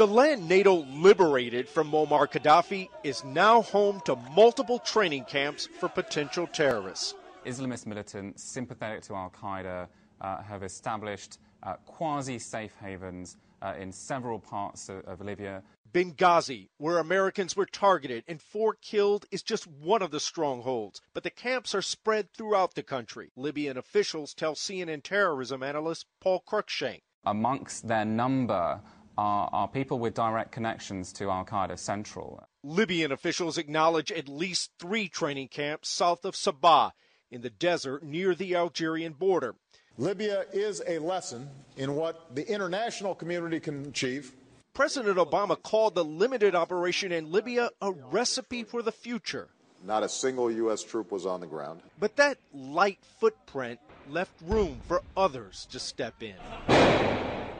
The land NATO liberated from Muammar Gaddafi is now home to multiple training camps for potential terrorists. Islamist militants sympathetic to Al Qaeda uh, have established uh, quasi safe havens uh, in several parts of, of Libya. Benghazi, where Americans were targeted and four killed, is just one of the strongholds, but the camps are spread throughout the country. Libyan officials tell CNN terrorism analyst Paul Cruickshank. Amongst their number are, are people with direct connections to Al Qaeda Central. Libyan officials acknowledge at least three training camps south of Sabha in the desert near the Algerian border. Libya is a lesson in what the international community can achieve. President Obama called the limited operation in Libya a recipe for the future. Not a single U.S. troop was on the ground. But that light footprint left room for others to step in.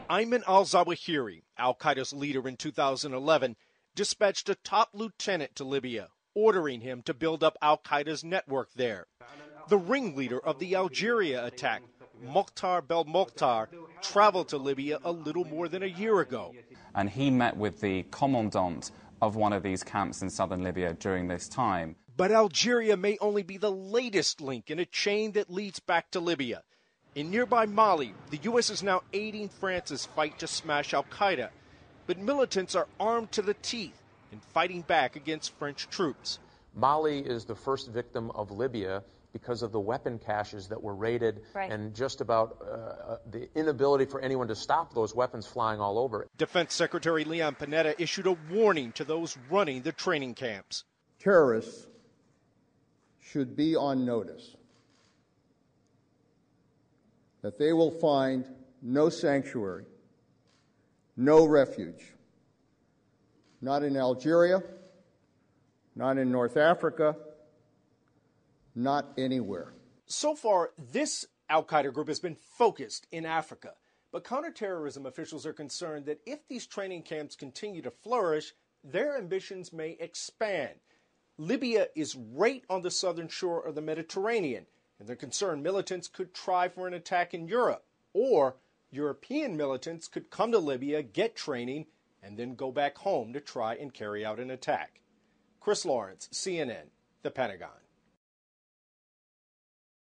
Ayman al Zawahiri, Al Qaeda's leader in 2011, dispatched a top lieutenant to Libya, ordering him to build up Al Qaeda's network there. The ringleader of the Algeria attack, Mokhtar Belmokhtar, traveled to Libya a little more than a year ago. And he met with the commandant of one of these camps in southern Libya during this time. But Algeria may only be the latest link in a chain that leads back to Libya. In nearby Mali, the U.S. is now aiding France's fight to smash Al Qaeda. But militants are armed to the teeth and fighting back against French troops. Mali is the first victim of Libya because of the weapon caches that were raided right. and just about uh, uh, the inability for anyone to stop those weapons flying all over. Defense Secretary Leon Panetta issued a warning to those running the training camps. Terrorists should be on notice that they will find no sanctuary, no refuge, not in Algeria, not in North Africa, not anywhere. So far, this Al Qaeda group has been focused in Africa. But counterterrorism officials are concerned that if these training camps continue to flourish, their ambitions may expand. Libya is right on the southern shore of the Mediterranean, and they're concerned militants could try for an attack in Europe, or European militants could come to Libya, get training, and then go back home to try and carry out an attack. Chris Lawrence, CNN, The Pentagon.